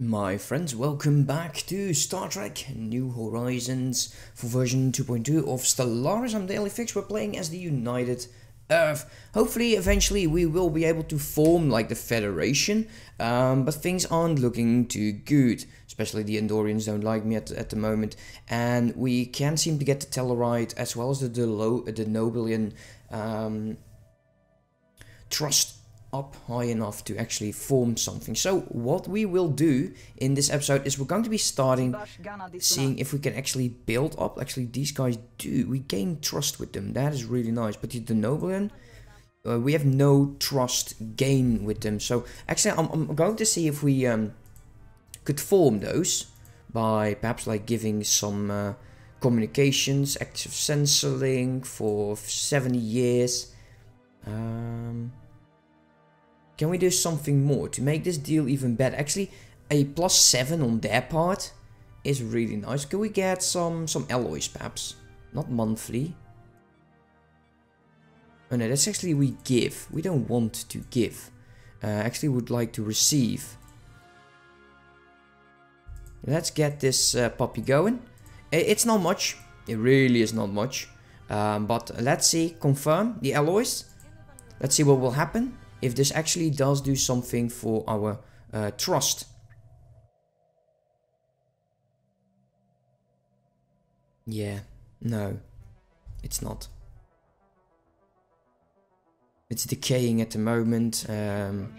My friends, welcome back to Star Trek New Horizons for version 2.2 of Stellaris. I'm Daily Fix. We're playing as the United Earth. Hopefully, eventually, we will be able to form like the Federation, um, but things aren't looking too good. Especially the Andorians don't like me at, at the moment, and we can't seem to get the Tellarite as well as the Delo Denobulan um, trust up high enough to actually form something. So what we will do in this episode is we're going to be starting seeing if we can actually build up. Actually, these guys do. We gain trust with them. That is really nice. But Denobulan, uh, we have no trust gain with them. So actually, I'm, I'm going to see if we um, could form those by perhaps like giving some uh, communications, active sensor link for 70 years. Um, can we do something more to make this deal even better? Actually, a plus 7 on their part is really nice. Can we get some, some alloys perhaps? Not monthly. Oh no, that's actually we give. We don't want to give. Uh, actually would like to receive. Let's get this uh, puppy going. It's not much. It really is not much. Um, but let's see, confirm the alloys. Let's see what will happen if this actually does do something for our uh, trust. Yeah, no, it's not. It's decaying at the moment. Um,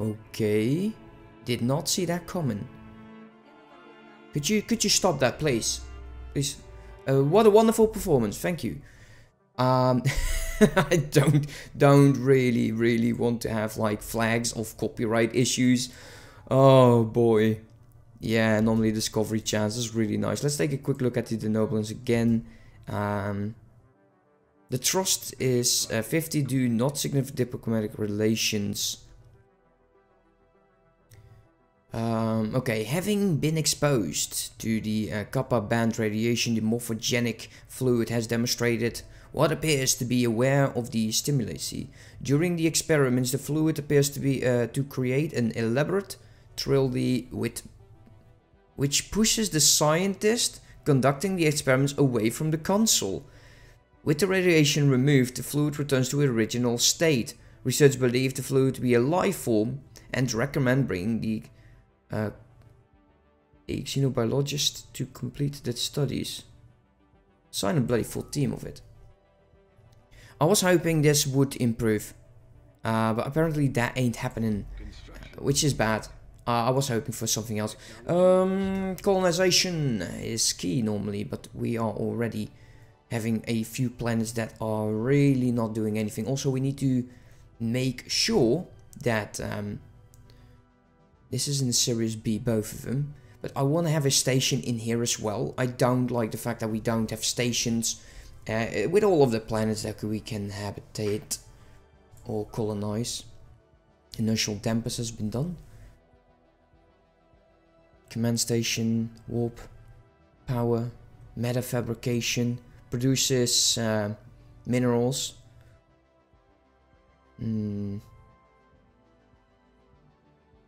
okay, did not see that coming. Could you could you stop that, please? Please. Uh, what a wonderful performance. Thank you. Um, I don't don't really really want to have like flags of copyright issues. Oh boy. Yeah, normally discovery chance is really nice. Let's take a quick look at the Denobulans again. Um, the trust is uh, 50 do not significant diplomatic relations. Um, okay, having been exposed to the uh, kappa band radiation, the morphogenic fluid has demonstrated what appears to be aware of the stimuli. During the experiments, the fluid appears to be uh, to create an elaborate trilby with which pushes the scientist conducting the experiments away from the console. With the radiation removed, the fluid returns to its original state. Researchers believe the fluid to be a life form and recommend bringing the uh, a xenobiologist to complete the studies. Sign a bloody full team of it. I was hoping this would improve, uh, but apparently that ain't happening, which is bad. Uh, I was hoping for something else. Um, colonization is key normally, but we are already having a few planets that are really not doing anything. Also, we need to make sure that um, this is in Sirius B, both of them. But I want to have a station in here as well. I don't like the fact that we don't have stations uh, with all of the planets that we can habitate or colonize. Inertial dampers has been done. Command station, warp, power, meta fabrication, produces uh, minerals. Mm.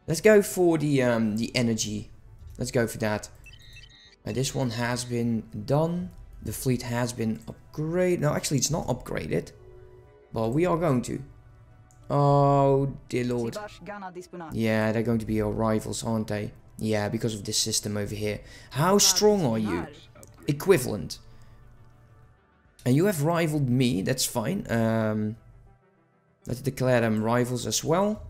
Let's go for the um, the energy. Let's go for that. Uh, this one has been done. The fleet has been upgraded. No, actually it's not upgraded. But we are going to. Oh, dear lord. Yeah, they're going to be our rivals, aren't they? Yeah, because of this system over here. How strong are you? Equivalent. And you have rivaled me, that's fine. Um, let's declare them rivals as well.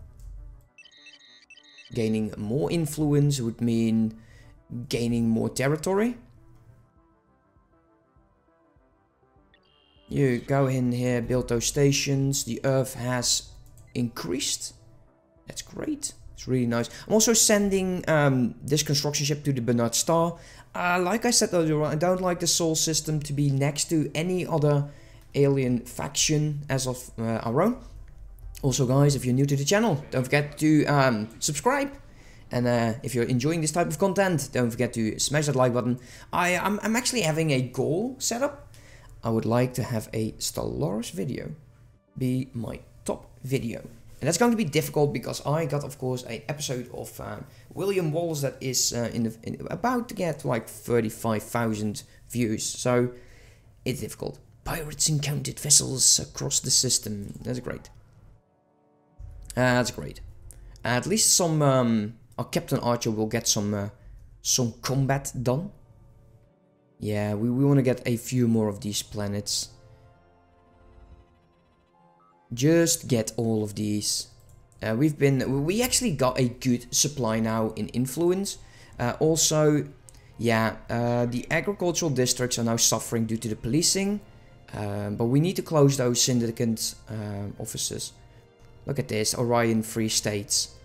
Gaining more influence would mean gaining more territory. You go in here, build those stations. The Earth has increased. That's great. It's really nice. I'm also sending um, this construction ship to the Bernard Star. Uh, like I said earlier I don't like the Sol system to be next to any other alien faction as of uh, our own. Also guys, if you're new to the channel, don't forget to um, subscribe. And uh, if you're enjoying this type of content, don't forget to smash that like button. I, I'm, I'm actually having a goal set up I would like to have a Stellaris video be my top video. And that's going to be difficult because I got, of course, an episode of uh, William Wallace that is uh, in, the, in about to get like 35,000 views. So it's difficult. Pirates encountered vessels across the system. That's great. Uh, that's great. at least some um, our Captain Archer will get some uh, some combat done. Yeah, we, we want to get a few more of these planets. Just get all of these. Uh, we've been, we actually got a good supply now in influence. Uh, also, yeah, uh, the agricultural districts are now suffering due to the policing. Um, but we need to close those syndicate um, offices. Look at this, Orion Free States.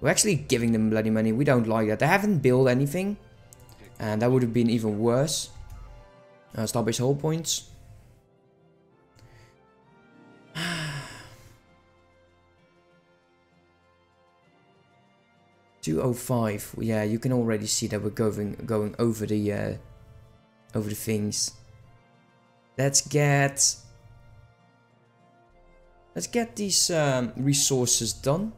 We're actually giving them bloody money. We don't like that. They haven't built anything. And that would have been even worse. Uh, Starbase hull points. 205. Yeah, you can already see that we're going going over the uh, over the things. Let's get let's get these um, resources done.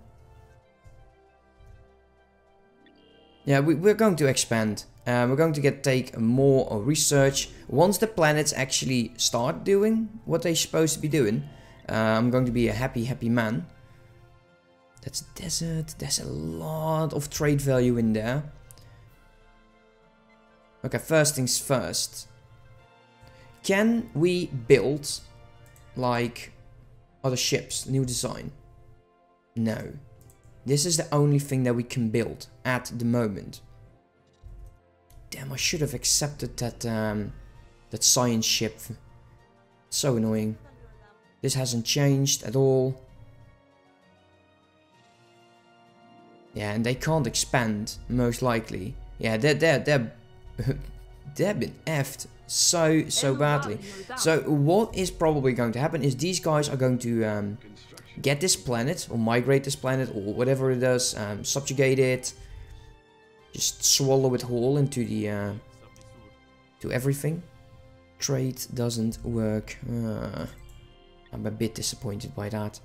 Yeah, we, we're going to expand. Uh, we're going to get take more research. Once the planets actually start doing what they're supposed to be doing, uh, I'm going to be a happy, happy man. That's a desert. There's a lot of trade value in there. Okay, first things first. Can we build, like, other ships, new design? No. This is the only thing that we can build at the moment. Damn, I should have accepted that, um, that science ship. So annoying. This hasn't changed at all. Yeah, and they can't expand, most likely. Yeah, they're, they're, they're, they've been effed so, so badly. So what is probably going to happen is these guys are going to um, get this planet, or migrate this planet, or whatever it does, um, subjugate it, just swallow it whole into the, uh, to everything. Trade doesn't work. Uh, I'm a bit disappointed by that.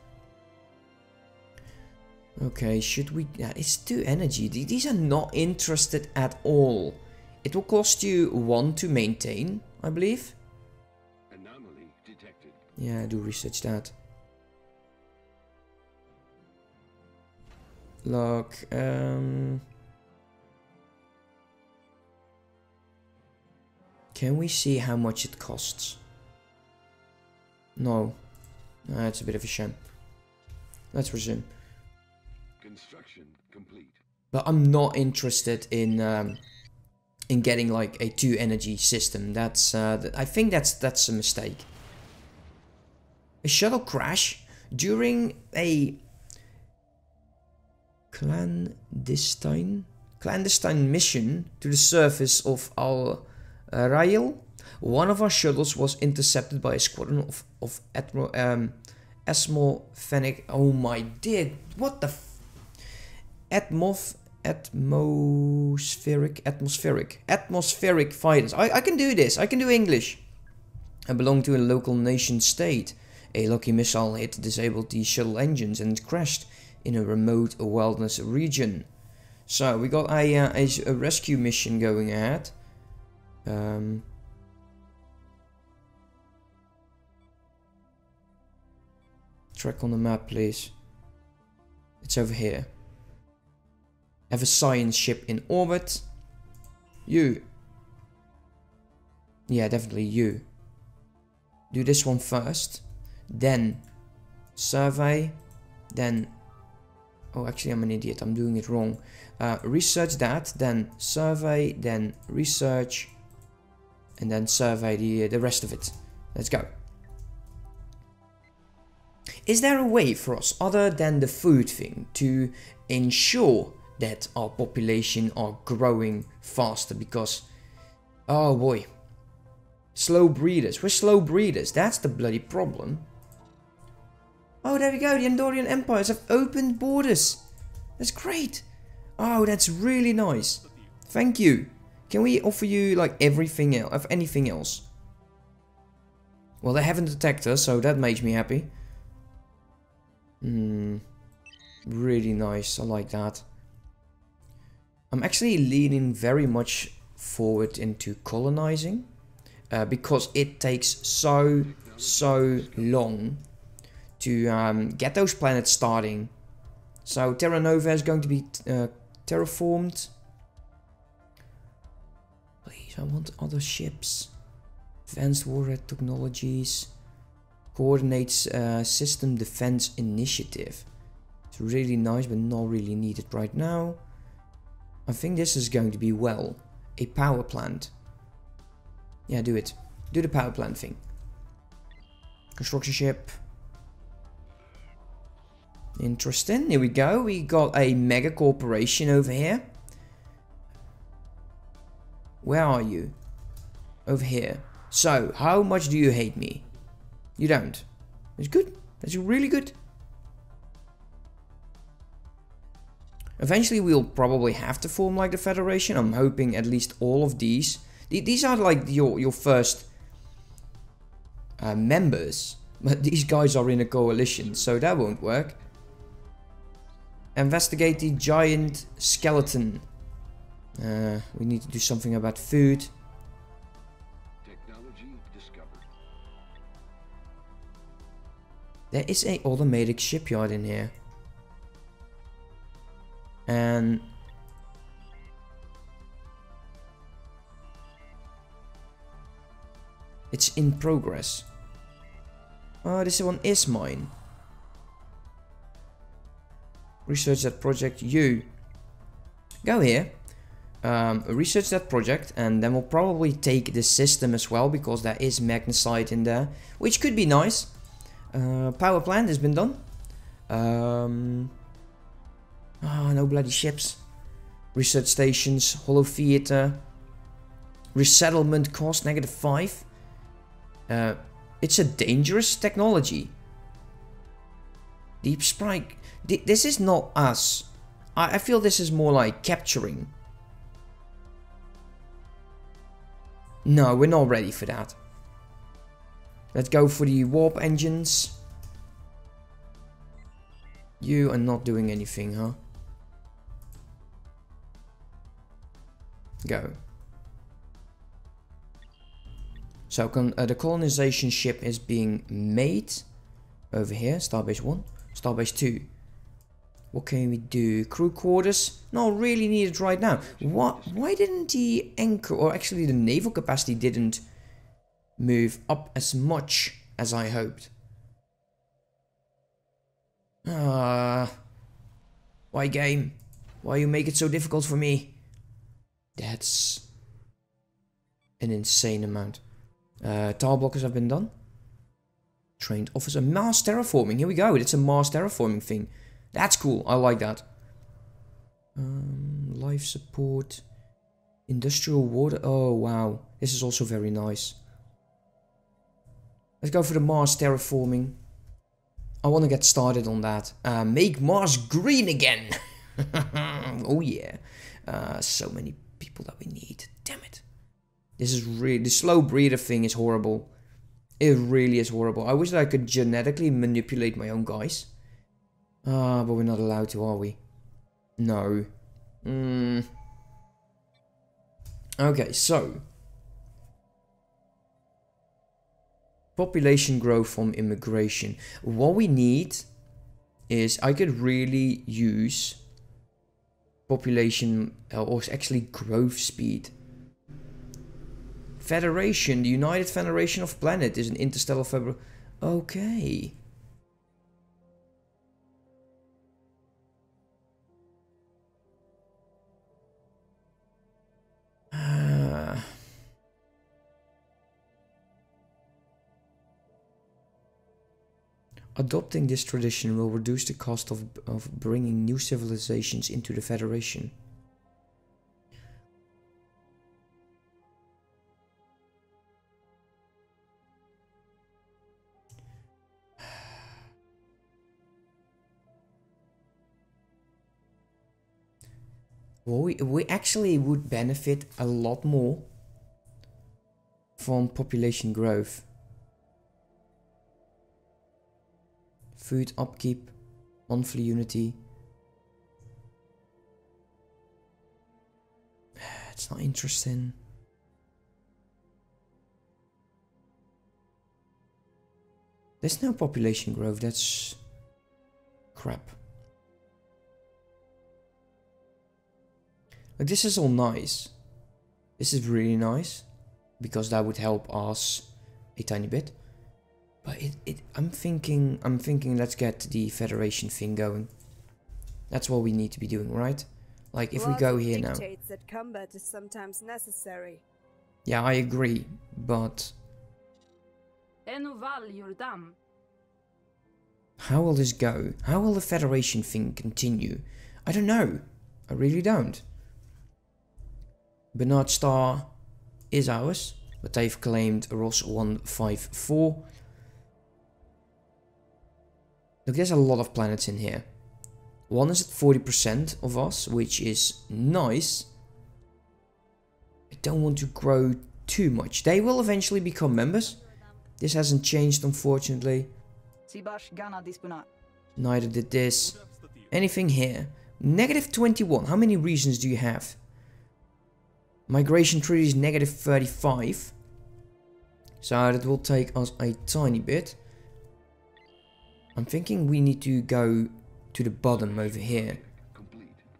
Okay, should we... Yeah, it's two energy. These are not interested at all. It will cost you one to maintain, I believe. Anomaly detected. Yeah, do research that. Look, um... Can we see how much it costs? No. That's a bit of a shame. Let's resume. Construction complete. But I'm not interested in um, in getting like a two energy system. That's uh, I think that's that's a mistake. A shuttle crash during a clandestine clandestine mission to the surface of Al Rail. One of our shuttles was intercepted by a squadron of of Admiral um, Esmo Fennec. Oh my dear, what the f atmos atmospheric atmospheric atmospheric fighters. I, I can do this. I can do English. I belong to a local nation state. A lucky missile hit disabled the shuttle engines and crashed in a remote wilderness region. So we got a, uh, a, a, rescue mission going ahead um, track on the map please it's over here have a science ship in orbit. You. Yeah, definitely you. Do this one first. Then survey. Then... Oh, actually I'm an idiot. I'm doing it wrong. Uh, research that. Then survey. Then research. And then survey the, uh, the rest of it. Let's go. Is there a way for us, other than the food thing, to ensure that our population are growing faster because, oh boy, slow breeders. We're slow breeders. That's the bloody problem. Oh, there we go. The Andorian empires have opened borders. That's great. Oh, that's really nice. Thank you. Can we offer you like everything else, of anything else? Well, they haven't attacked us, so that makes me happy. Hmm. Really nice, I like that. I'm actually leaning very much forward into colonizing. Uh, because it takes so, so long to um, get those planets starting. So Terra Nova is going to be uh, terraformed. I want other ships. Advanced warhead technologies. Coordinates uh, system defense initiative. It's really nice, but not really needed right now. I think this is going to be well. A power plant. Yeah, do it. Do the power plant thing. Construction ship. Interesting. Here we go. We got a mega corporation over here. Where are you? Over here. So, how much do you hate me? You don't. That's good. That's really good. Eventually we'll probably have to form like the Federation. I'm hoping at least all of these these are like your, your first uh, members. But these guys are in a coalition, so that won't work. Investigate the giant skeleton. Uh, we need to do something about food. Technology discovered. There is a automatic shipyard in here. And It's in progress. Oh, this one is mine. Research that project. You. Go here. Um, research that project and then we'll probably take the system as well because there is magnesite in there. Which could be nice. Uh, power plant has been done. Um, oh, no bloody ships. Research stations, holo theater. Resettlement cost negative 5. Uh, it's a dangerous technology. Deep Strike. This is not us. I, I feel this is more like capturing. No, we're not ready for that. Let's go for the warp engines. You are not doing anything, huh? Go. So uh, the colonization ship is being made over here, Starbase 1. Starbase 2. What can we do? Crew quarters? Not really needed right now. What? Why didn't the anchor, or actually the naval capacity didn't move up as much as I hoped? Ah, uh, why game? Why you make it so difficult for me? That's an insane amount. Uh, tile blockers have been done. Trained officer. Mars terraforming. Here we go. It's a Mars terraforming thing. That's cool. I like that. Um, life support. Industrial water. Oh, wow. This is also very nice. Let's go for the Mars terraforming. I want to get started on that. Uh, make Mars green again. oh, yeah. Uh, so many people that we need. Damn it. This is really, the slow breeder thing is horrible. It really is horrible. I wish that I could genetically manipulate my own guys. Ah, but we're not allowed to, are we? No. Mm. Okay, so. Population growth from immigration. What we need is I could really use population uh, or actually growth speed Federation, the United Federation of Planet is an interstellar fabric. Okay. Adopting this tradition will reduce the cost of, of bringing new civilizations into the Federation. Well, we, we actually would benefit a lot more from population growth. food upkeep, monthly unity. It's not interesting. There's no population growth, that's crap. Like this is all nice. This is really nice because that would help us a tiny bit. But it, it I'm thinking I'm thinking let's get the federation thing going. That's what we need to be doing, right? Like if we go here now. that combat is sometimes necessary. Yeah, I agree, but how will this go? How will the Federation thing continue? I don't know. I really don't. Bernard Star is ours, but they've claimed Ross 154. Look, there's a lot of planets in here. One is at 40% of us, which is nice. I don't want to grow too much. They will eventually become members. This hasn't changed, unfortunately. Neither did this. Anything here? Negative 21. How many reasons do you have? Migration treaty is negative 35. So that will take us a tiny bit. I'm thinking we need to go to the bottom over here.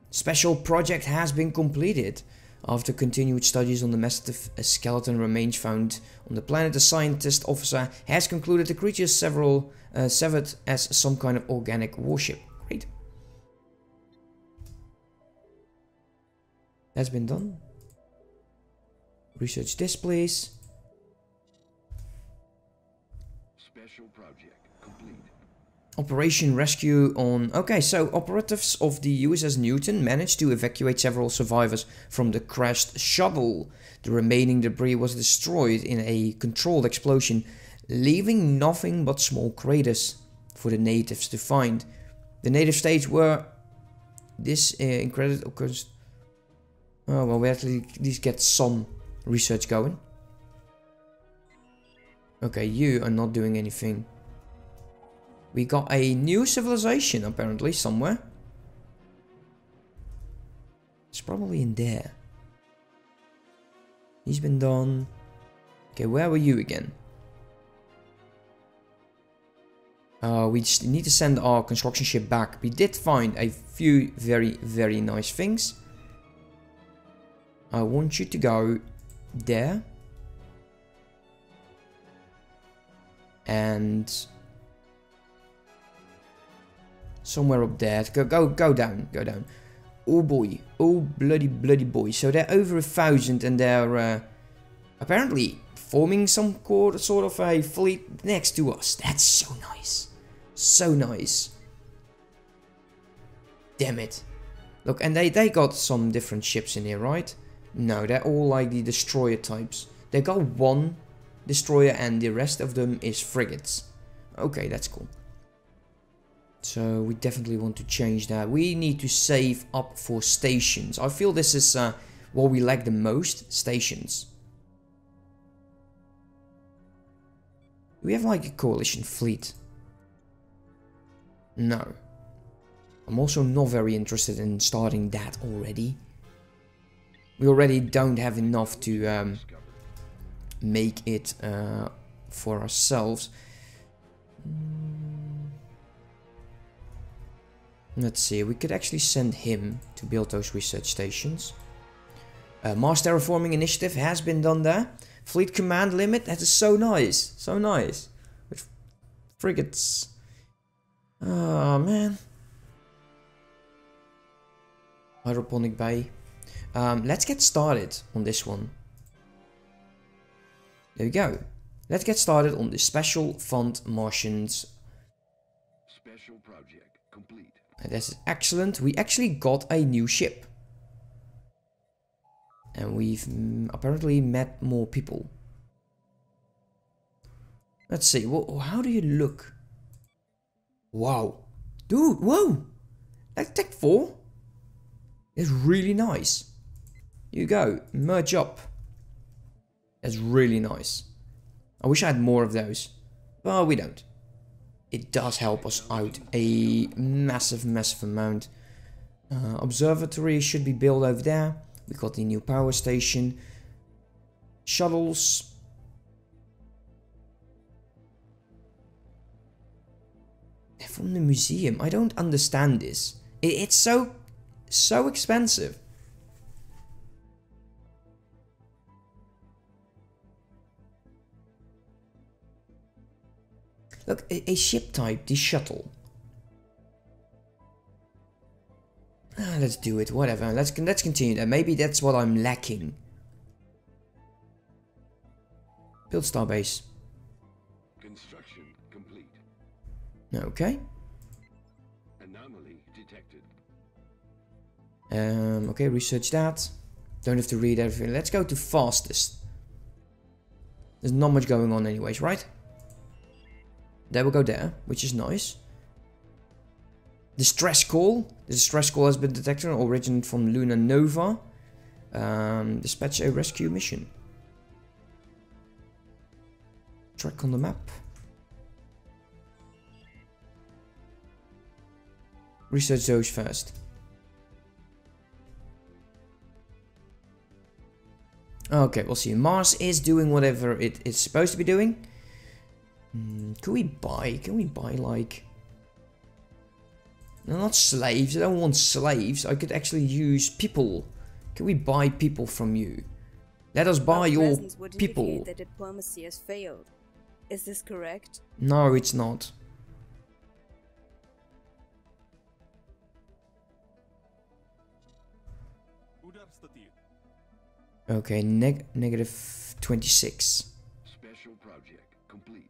Special project has been completed. After continued studies on the massive skeleton remains found on the planet, the scientist officer has concluded the creature is several uh, severed as some kind of organic warship. Great. That's been done. Research this, please. Special project complete. Operation Rescue on... Okay, so operatives of the USS Newton managed to evacuate several survivors from the crashed shuttle. The remaining debris was destroyed in a controlled explosion, leaving nothing but small craters for the natives to find. The native states were... This uh, incredible... Oh, well, we have to at least get some research going. Okay, you are not doing anything. We got a new civilization apparently somewhere. It's probably in there. He's been done. Okay, where were you again? Uh, we just need to send our construction ship back. We did find a few very, very nice things. I want you to go there. And somewhere up there. Go, go, go down, go down. Oh boy, oh bloody, bloody boy. So they're over a thousand and they're uh, apparently forming some sort of a fleet next to us. That's so nice. So nice. Damn it. Look, and they, they got some different ships in here, right? No, they're all like the destroyer types. They got one destroyer and the rest of them is frigates. Okay, that's cool. So we definitely want to change that. We need to save up for stations. I feel this is uh, what we lack the most, stations. We have like a coalition fleet. No. I'm also not very interested in starting that already. We already don't have enough to um, make it uh, for ourselves. Mm. Let's see, we could actually send him to build those research stations. Uh, Mars Terraforming Initiative has been done there. Fleet Command Limit, that is so nice, so nice. With frigates. Oh man. Hydroponic Bay. Um, let's get started on this one. There we go. Let's get started on the Special Fund Martians. Special project complete. This is excellent. We actually got a new ship. And we've mm, apparently met more people. Let's see. Well, how do you look? Wow. Dude, whoa. That Tech 4 is really nice you go, merge up. That's really nice. I wish I had more of those, but we don't. It does help us out a massive, massive amount. Uh, observatory should be built over there. We got the new power station. Shuttles. They're from the museum. I don't understand this. It, it's so, so expensive. Look, a, a ship type, the shuttle. Ah, let's do it. Whatever. Let's let's continue that. Maybe that's what I'm lacking. Build starbase. Construction complete. Okay. Anomaly detected. Um, okay, research that. Don't have to read everything. Let's go to fastest. There's not much going on anyways, right? There we go there, which is nice. Distress call. The distress call has been detected and originated from Luna Nova. Um, dispatch a rescue mission. Track on the map. Research those first. Okay, we'll see. Mars is doing whatever it is supposed to be doing. Hmm, can we buy? Can we buy like... No, not slaves. I don't want slaves. I could actually use people. Can we buy people from you? Let us buy Our your people. The diplomacy has failed. Is this correct? No, it's not. Okay, neg negative 26. Special project complete.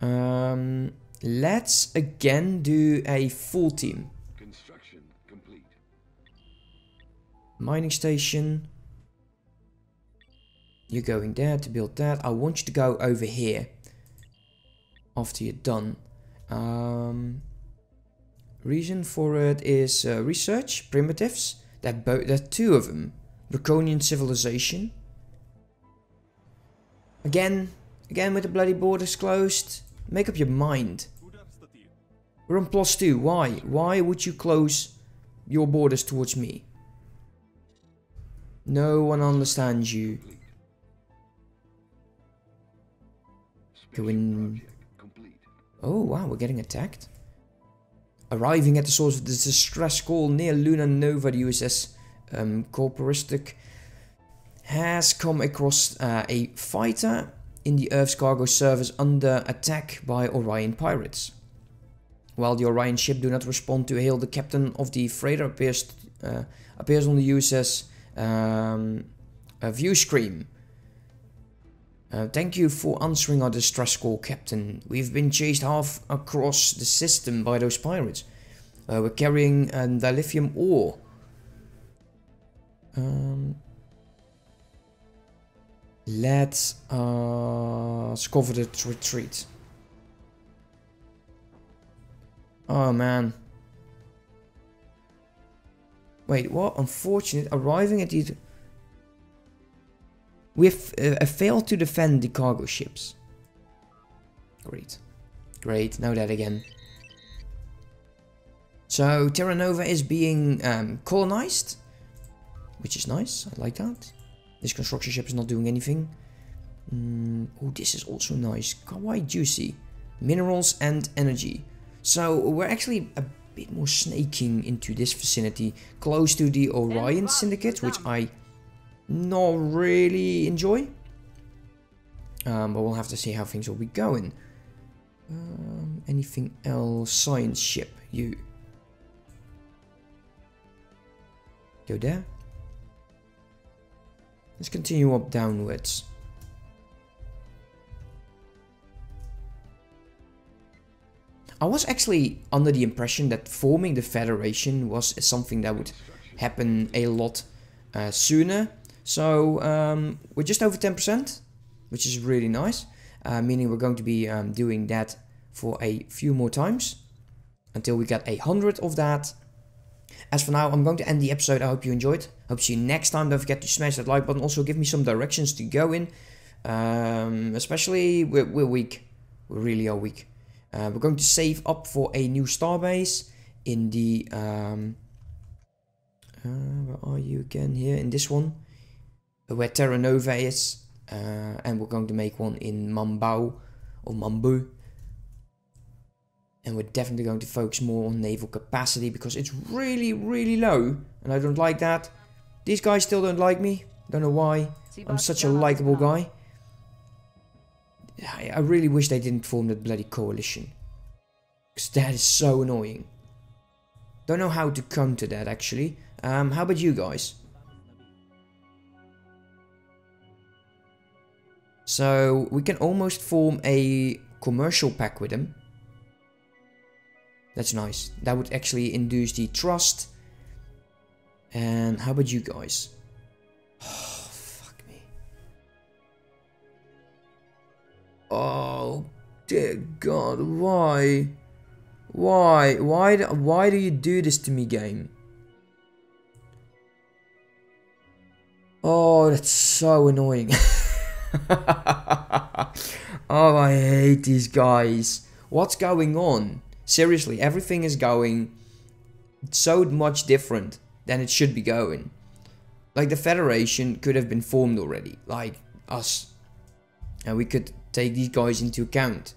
Um, let's again do a full team. Construction complete. Mining station. You're going there to build that. I want you to go over here after you're done. Um, reason for it is uh, research primitives. That both there are two of them. Draconian civilization. Again, again with the bloody borders closed. Make up your mind. We're on plus two. Why? Why would you close your borders towards me? No one understands you. Oh wow, we're getting attacked. Arriving at the source of the distress call near Luna Nova, the USS um, Corporistic has come across uh, a fighter in the Earth's cargo service under attack by Orion pirates. While the Orion ship do not respond to hail, the captain of the freighter appears uh, appears on the USS um, uh, view screen. Uh, thank you for answering our distress call, Captain. We've been chased half across the system by those pirates. Uh, we're carrying a dilithium ore. Um, let's uh, cover the retreat. Oh man. Wait, what? Unfortunate. Arriving at the We've uh, failed to defend the cargo ships. Great. Great, now that again. So, Terra Nova is being um, colonized. Which is nice, I like that. This construction ship is not doing anything. Mm, oh, this is also nice. Kawaii juicy. Minerals and energy. So, we're actually a bit more snaking into this vicinity. Close to the Orion Syndicate, which I not really enjoy. Um, but we'll have to see how things will be going. Um, anything else? Science ship, you. Go there. Let's continue up downwards. I was actually under the impression that forming the Federation was something that would happen a lot uh, sooner. So um, we're just over 10%, which is really nice. Uh, meaning we're going to be um, doing that for a few more times until we get a hundred of that. As for now, I'm going to end the episode. I hope you enjoyed. Hope to see you next time. Don't forget to smash that like button. Also, give me some directions to go in. Um, especially, we're, we're weak. We really are weak. Uh, we're going to save up for a new starbase in the um, Uh, where are you again? Here in this one, where Terra Nova is, uh, and we're going to make one in Mambao or Mambu. And we're definitely going to focus more on naval capacity because it's really, really low, and I don't like that. These guys still don't like me. Don't know why. I'm such a likable guy. I, I really wish they didn't form that bloody coalition. Because that is so annoying. Don't know how to counter that actually. Um, how about you guys? So we can almost form a commercial pack with them. That's nice. That would actually induce the trust. And how about you guys? Oh, fuck me. Oh, dear God, why? Why? Why? Why do you do this to me, game? Oh, that's so annoying. oh, I hate these guys. What's going on? Seriously, everything is going so much different than it should be going. Like the Federation could have been formed already, like us. And we could take these guys into account.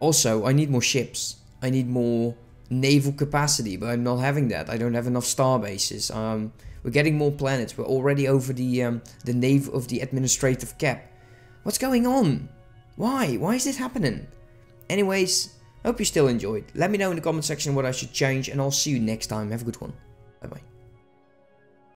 Also, I need more ships. I need more naval capacity, but I'm not having that. I don't have enough star bases. Um, we're getting more planets. We're already over the um, the nave of the administrative cap. What's going on? Why? Why is this happening? Anyways, hope you still enjoyed. Let me know in the comment section what I should change, and I'll see you next time. Have a good one. Bye bye.